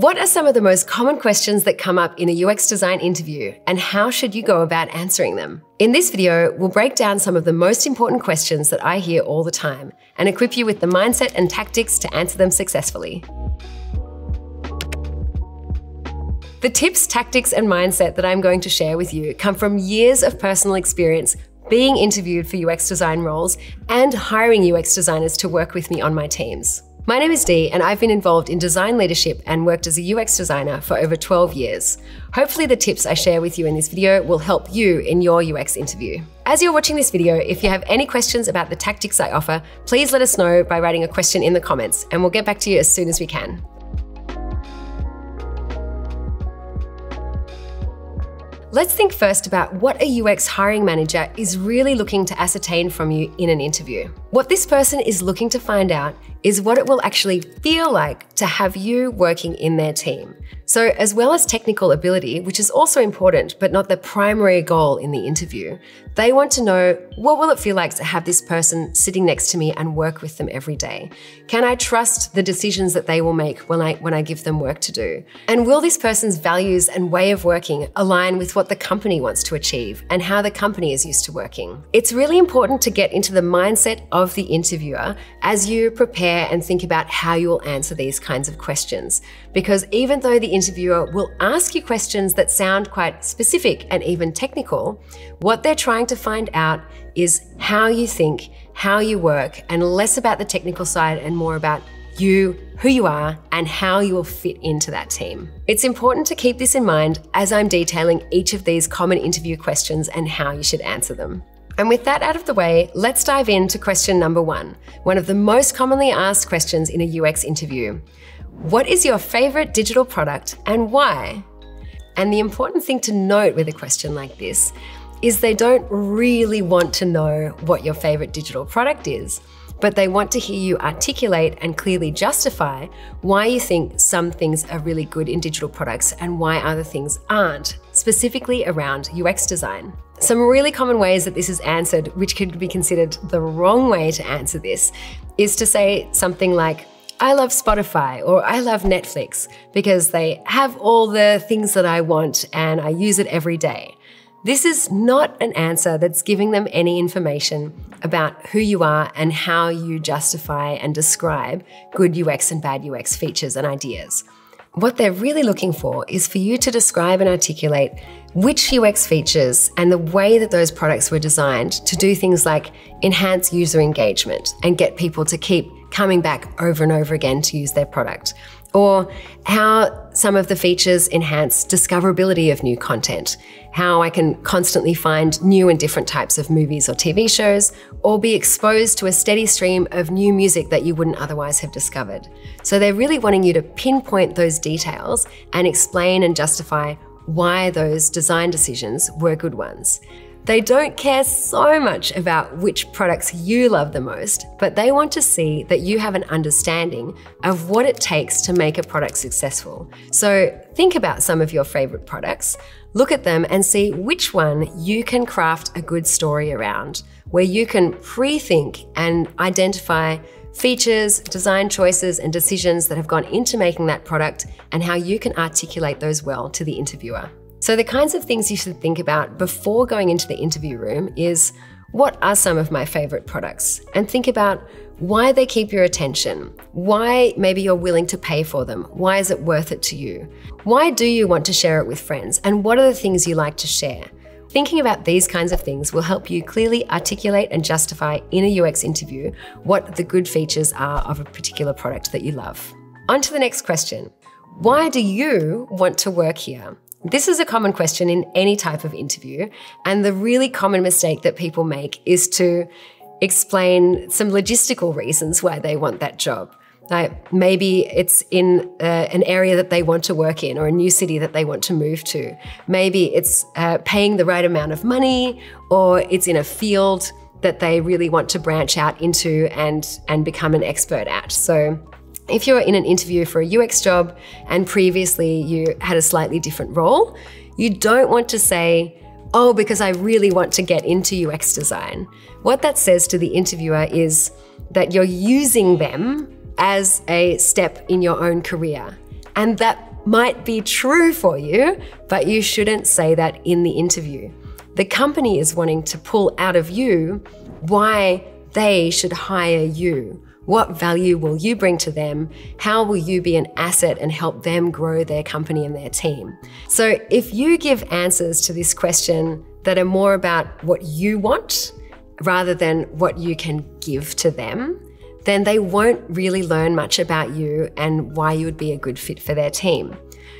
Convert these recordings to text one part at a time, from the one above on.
What are some of the most common questions that come up in a UX design interview, and how should you go about answering them? In this video, we'll break down some of the most important questions that I hear all the time and equip you with the mindset and tactics to answer them successfully. The tips, tactics, and mindset that I'm going to share with you come from years of personal experience being interviewed for UX design roles and hiring UX designers to work with me on my teams. My name is Dee, and I've been involved in design leadership and worked as a UX designer for over 12 years. Hopefully, the tips I share with you in this video will help you in your UX interview. As you're watching this video, if you have any questions about the tactics I offer, please let us know by writing a question in the comments, and we'll get back to you as soon as we can. Let's think first about what a UX hiring manager is really looking to ascertain from you in an interview. What this person is looking to find out is what it will actually feel like to have you working in their team. So, as well as technical ability, which is also important but not the primary goal in the interview, they want to know what will it feel like to have this person sitting next to me and work with them every day? Can I trust the decisions that they will make when I when I give them work to do? And will this person's values and way of working align with what the company wants to achieve and how the company is used to working? It's really important to get into the mindset of the interviewer as you prepare and think about how you will answer these kinds of questions. Because even though the interviewer will ask you questions that sound quite specific and even technical, what they're trying to find out is how you think, how you work, and less about the technical side and more about you, who you are, and how you will fit into that team. It's important to keep this in mind as I'm detailing each of these common interview questions and how you should answer them. And with that out of the way, let's dive into question number one, one of the most commonly asked questions in a UX interview. What is your favorite digital product and why? And the important thing to note with a question like this is they don't really want to know what your favorite digital product is, but they want to hear you articulate and clearly justify why you think some things are really good in digital products and why other things aren't, specifically around UX design. Some really common ways that this is answered, which could be considered the wrong way to answer this, is to say something like, I love Spotify or I love Netflix because they have all the things that I want and I use it every day. This is not an answer that's giving them any information about who you are and how you justify and describe good UX and bad UX features and ideas. What they're really looking for is for you to describe and articulate which UX features and the way that those products were designed to do things like enhance user engagement and get people to keep coming back over and over again to use their product. Or how some of the features enhance discoverability of new content, how I can constantly find new and different types of movies or TV shows, or be exposed to a steady stream of new music that you wouldn't otherwise have discovered. So they're really wanting you to pinpoint those details and explain and justify why those design decisions were good ones. They don't care so much about which products you love the most, but they want to see that you have an understanding of what it takes to make a product successful. So think about some of your favorite products, look at them and see which one you can craft a good story around, where you can pre think and identify features, design choices, and decisions that have gone into making that product, and how you can articulate those well to the interviewer. So, the kinds of things you should think about before going into the interview room is what are some of my favorite products? And think about why they keep your attention, why maybe you're willing to pay for them, why is it worth it to you? Why do you want to share it with friends? And what are the things you like to share? Thinking about these kinds of things will help you clearly articulate and justify in a UX interview what the good features are of a particular product that you love. On to the next question. Why do you want to work here? This is a common question in any type of interview, and the really common mistake that people make is to explain some logistical reasons why they want that job. Like maybe it's in uh, an area that they want to work in or a new city that they want to move to. Maybe it's uh, paying the right amount of money or it's in a field that they really want to branch out into and, and become an expert at. So if you're in an interview for a UX job and previously you had a slightly different role, you don't want to say, oh, because I really want to get into UX design. What that says to the interviewer is that you're using them as a step in your own career. And that might be true for you, but you shouldn't say that in the interview. The company is wanting to pull out of you why they should hire you. What value will you bring to them? How will you be an asset and help them grow their company and their team? So, if you give answers to this question that are more about what you want rather than what you can give to them, then they won't really learn much about you and why you would be a good fit for their team.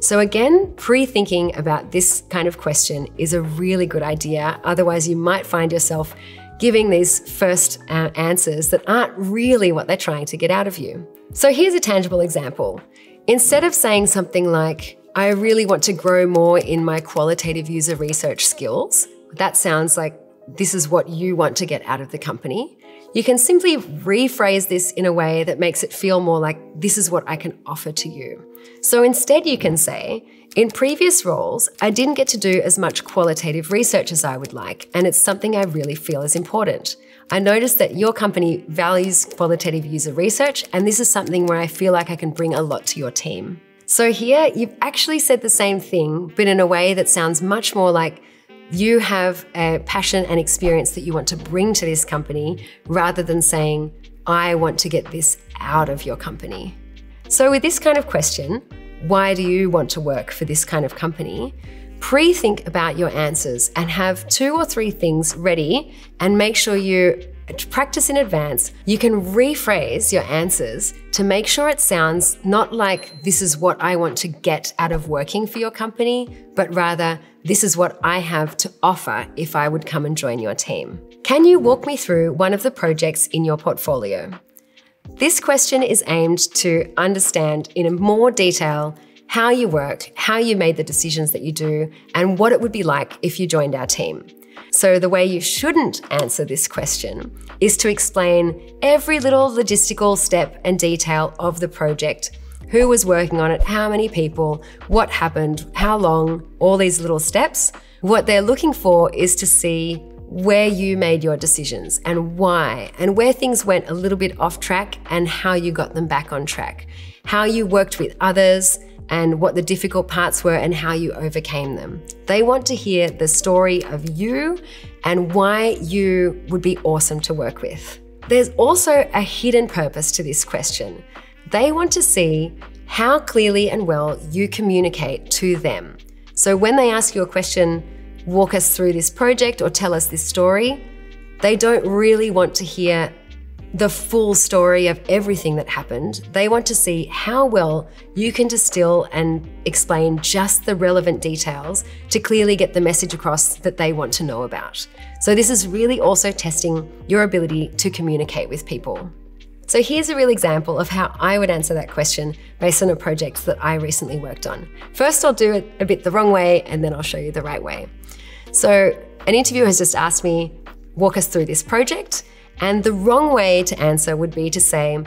So, again, pre thinking about this kind of question is a really good idea. Otherwise, you might find yourself giving these first uh, answers that aren't really what they're trying to get out of you. So, here's a tangible example. Instead of saying something like, I really want to grow more in my qualitative user research skills, that sounds like this is what you want to get out of the company. You can simply rephrase this in a way that makes it feel more like this is what I can offer to you. So instead, you can say, in previous roles, I didn't get to do as much qualitative research as I would like, and it's something I really feel is important. I noticed that your company values qualitative user research, and this is something where I feel like I can bring a lot to your team. So here, you've actually said the same thing, but in a way that sounds much more like you have a passion and experience that you want to bring to this company rather than saying, I want to get this out of your company. So, with this kind of question, why do you want to work for this kind of company? Pre think about your answers and have two or three things ready and make sure you practice in advance, you can rephrase your answers to make sure it sounds not like this is what I want to get out of working for your company, but rather this is what I have to offer if I would come and join your team. Can you walk me through one of the projects in your portfolio? This question is aimed to understand in more detail how you work, how you made the decisions that you do, and what it would be like if you joined our team. So, the way you shouldn't answer this question is to explain every little logistical step and detail of the project who was working on it, how many people, what happened, how long, all these little steps. What they're looking for is to see where you made your decisions and why, and where things went a little bit off track and how you got them back on track, how you worked with others and what the difficult parts were and how you overcame them. They want to hear the story of you and why you would be awesome to work with. There's also a hidden purpose to this question. They want to see how clearly and well you communicate to them. So when they ask you a question, walk us through this project or tell us this story, they don't really want to hear the full story of everything that happened. They want to see how well you can distill and explain just the relevant details to clearly get the message across that they want to know about. So, this is really also testing your ability to communicate with people. So, here's a real example of how I would answer that question based on a project that I recently worked on. First, I'll do it a bit the wrong way, and then I'll show you the right way. So, an interviewer has just asked me, walk us through this project. And the wrong way to answer would be to say,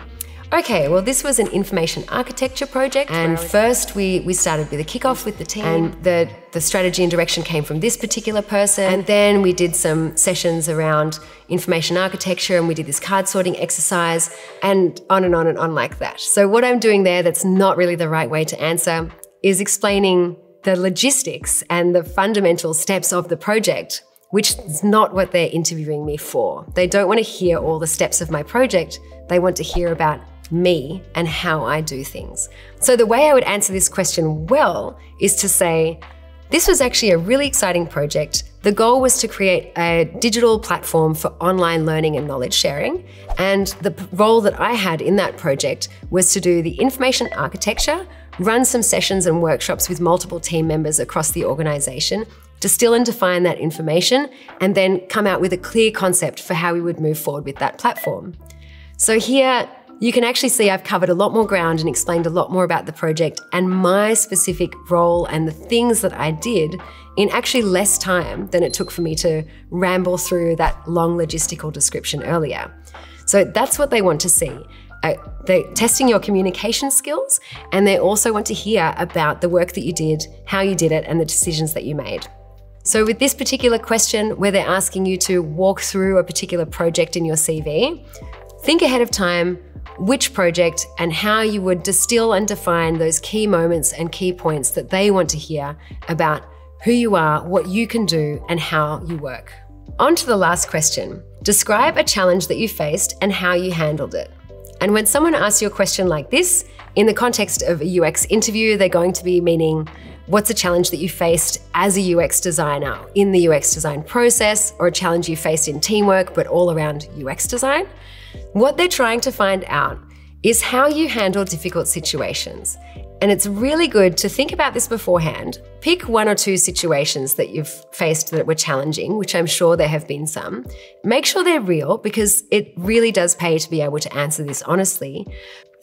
Okay, well, this was an information architecture project, and first we, we started with a kickoff with the team, and the, the strategy and direction came from this particular person, and then we did some sessions around information architecture, and we did this card sorting exercise, and on and on and on like that. So, what I'm doing there that's not really the right way to answer is explaining the logistics and the fundamental steps of the project which is not what they're interviewing me for. They don't want to hear all the steps of my project, they want to hear about me and how I do things. So, the way I would answer this question well is to say, this was actually a really exciting project. The goal was to create a digital platform for online learning and knowledge sharing. And the role that I had in that project was to do the information architecture, run some sessions and workshops with multiple team members across the organization, distill and define that information, and then come out with a clear concept for how we would move forward with that platform. So here, you can actually see I've covered a lot more ground and explained a lot more about the project and my specific role and the things that I did in actually less time than it took for me to ramble through that long logistical description earlier. So that's what they want to see. Uh, they're testing your communication skills and they also want to hear about the work that you did, how you did it, and the decisions that you made. So, with this particular question, where they're asking you to walk through a particular project in your CV, think ahead of time which project and how you would distill and define those key moments and key points that they want to hear about who you are, what you can do, and how you work. On to the last question. Describe a challenge that you faced and how you handled it. And when someone asks you a question like this, in the context of a UX interview, they're going to be meaning, What's a challenge that you faced as a UX designer in the UX design process, or a challenge you faced in teamwork but all around UX design? What they're trying to find out is how you handle difficult situations. And it's really good to think about this beforehand. Pick one or two situations that you've faced that were challenging, which I'm sure there have been some. Make sure they're real because it really does pay to be able to answer this honestly.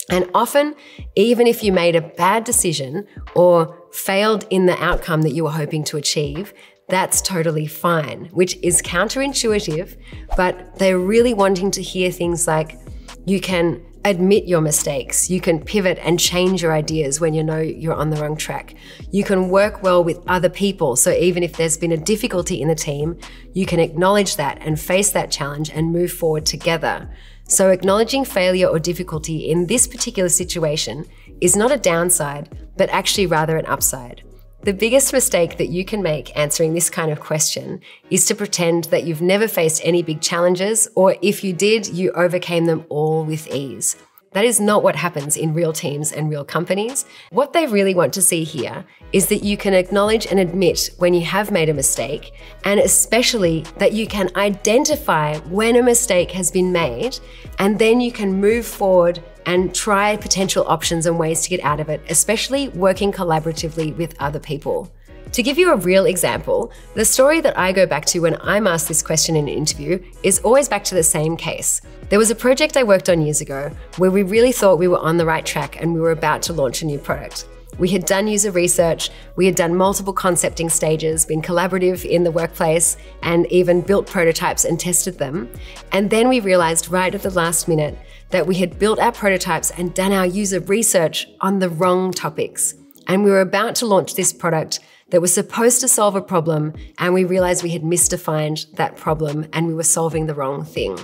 And often, even if you made a bad decision or failed in the outcome that you were hoping to achieve, that's totally fine, which is counterintuitive, but they're really wanting to hear things like you can admit your mistakes, you can pivot and change your ideas when you know you're on the wrong track. You can work well with other people, so even if there's been a difficulty in the team, you can acknowledge that and face that challenge and move forward together. So, acknowledging failure or difficulty in this particular situation is not a downside, but actually rather an upside. The biggest mistake that you can make answering this kind of question is to pretend that you've never faced any big challenges, or if you did, you overcame them all with ease. That is not what happens in real teams and real companies. What they really want to see here is that you can acknowledge and admit when you have made a mistake, and especially that you can identify when a mistake has been made, and then you can move forward and try potential options and ways to get out of it, especially working collaboratively with other people. To give you a real example, the story that I go back to when I'm asked this question in an interview is always back to the same case. There was a project I worked on years ago where we really thought we were on the right track and we were about to launch a new product. We had done user research, we had done multiple concepting stages, been collaborative in the workplace, and even built prototypes and tested them. And then we realized right at the last minute that we had built our prototypes and done our user research on the wrong topics. And we were about to launch this product that was supposed to solve a problem, and we realized we had misdefined that problem and we were solving the wrong thing.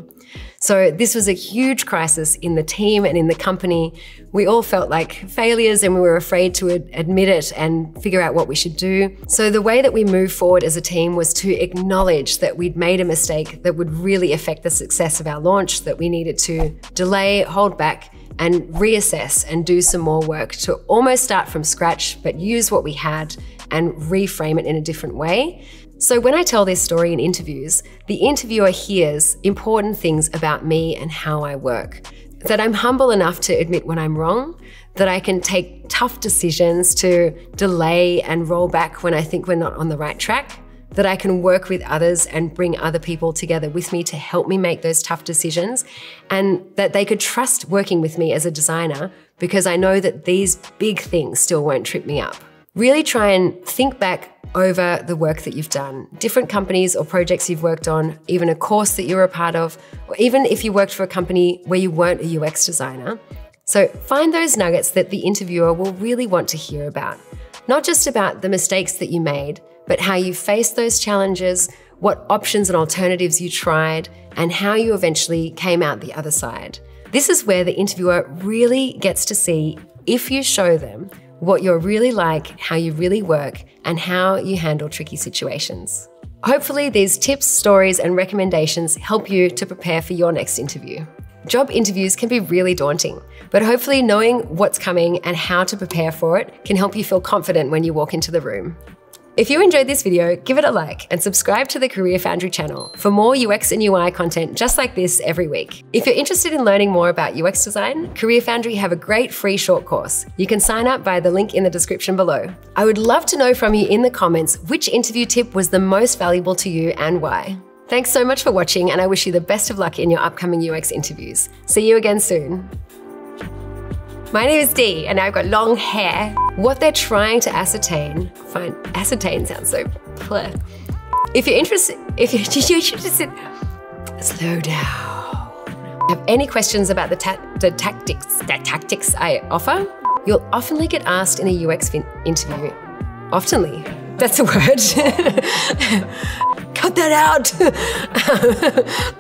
So, this was a huge crisis in the team and in the company. We all felt like failures and we were afraid to ad- admit it and figure out what we should do. So, the way that we moved forward as a team was to acknowledge that we'd made a mistake that would really affect the success of our launch, that we needed to delay, hold back, and reassess and do some more work to almost start from scratch, but use what we had and reframe it in a different way. So, when I tell this story in interviews, the interviewer hears important things about me and how I work. That I'm humble enough to admit when I'm wrong, that I can take tough decisions to delay and roll back when I think we're not on the right track, that I can work with others and bring other people together with me to help me make those tough decisions, and that they could trust working with me as a designer because I know that these big things still won't trip me up. Really try and think back over the work that you've done, different companies or projects you've worked on, even a course that you're a part of, or even if you worked for a company where you weren't a UX designer. So find those nuggets that the interviewer will really want to hear about. Not just about the mistakes that you made, but how you faced those challenges, what options and alternatives you tried, and how you eventually came out the other side. This is where the interviewer really gets to see if you show them what you're really like, how you really work, and how you handle tricky situations. Hopefully, these tips, stories, and recommendations help you to prepare for your next interview. Job interviews can be really daunting, but hopefully, knowing what's coming and how to prepare for it can help you feel confident when you walk into the room. If you enjoyed this video, give it a like and subscribe to the CareerFoundry channel for more UX and UI content just like this every week. If you're interested in learning more about UX design, CareerFoundry have a great free short course. You can sign up via the link in the description below. I would love to know from you in the comments which interview tip was the most valuable to you and why. Thanks so much for watching, and I wish you the best of luck in your upcoming UX interviews. See you again soon. My name is Dee, and I've got long hair. What they're trying to ascertain, fine, ascertain sounds so clear. If you're interested, if you're, interested, slow down. Have any questions about the, ta the tactics, the tactics I offer? You'll oftenly get asked in a UX interview. Oftenly, that's a word. Cut that out.